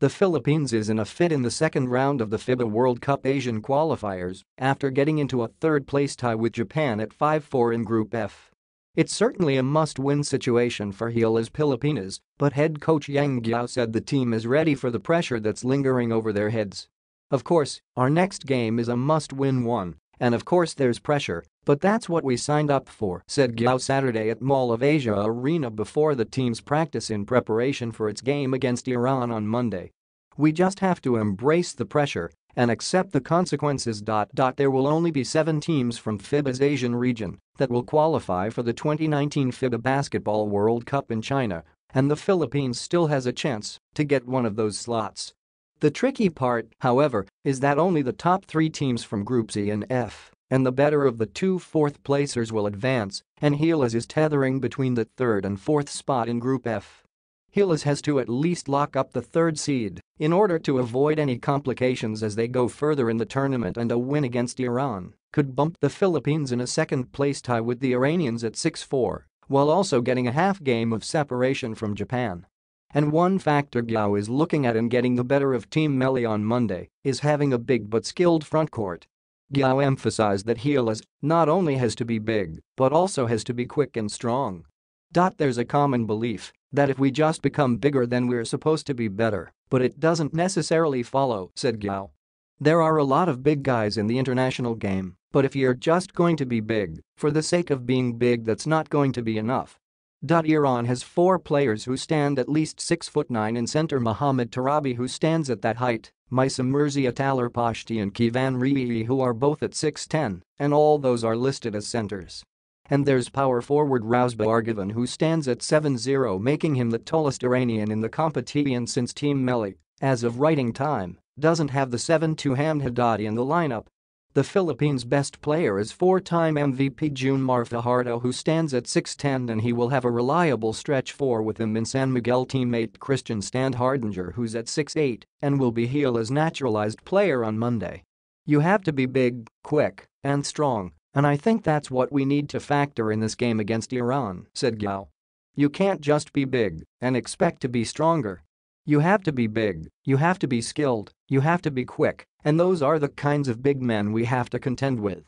The Philippines is in a fit in the second round of the FIBA World Cup Asian qualifiers after getting into a third-place tie with Japan at 5-4 in Group F. It's certainly a must-win situation for Gilas Pilipinas, but head coach Yeng Guiao said the team is ready for the pressure that's lingering over their heads. Of course, our next game is a must-win one, and of course there's pressure, but that's what we signed up for, said Guiao Saturday at Mall of Asia Arena before the team's practice in preparation for its game against Iran on Monday. We just have to embrace the pressure and accept the consequences. There will only be seven teams from FIBA's Asian region that will qualify for the 2019 FIBA Basketball World Cup in China, and the Philippines still has a chance to get one of those slots. The tricky part, however, is that only the top three teams from Groups E and F and the better of the two fourth placers will advance, and Gilas is tethering between the third and fourth spot in Group F. Gilas has to at least lock up the third seed in order to avoid any complications as they go further in the tournament and a win against Iran could bump the Philippines in a second-place tie with the Iranians at 6-4, while also getting a half game of separation from Japan. And one factor Guiao is looking at in getting the better of Team Melli on Monday is having a big but skilled frontcourt. Guiao emphasized that Gilas not only has to be big but also has to be quick and strong. There's a common belief that if we just become bigger then we're supposed to be better, but it doesn't necessarily follow, said Guiao. There are a lot of big guys in the international game, but if you're just going to be big, for the sake of being big that's not going to be enough. Iran has four players who stand at least 6 foot 9 in center Mohamed Tarabi who stands at that height, Maisa Mirza Talar Pashti and Kivan Rii who are both at 6'10, and all those are listed as centers. And there's power forward Rouzbeh Arghavan who stands at 7'0 making him the tallest Iranian in the competition since Team Melli, as of writing time, doesn't have the 7'2 Hamed Haddadi in the lineup the Philippines' best player is four-time MVP Junmar Fajardo who stands at 6'10 and he will have a reliable stretch four with him in San Miguel teammate Christian Standhardinger who's at 6'8 and will be Gilas' naturalized player on Monday. You have to be big, quick, and strong, and I think that's what we need to factor in this game against Iran, said Guiao. You can't just be big and expect to be stronger. You have to be big, you have to be skilled, you have to be quick, and those are the kinds of big men we have to contend with.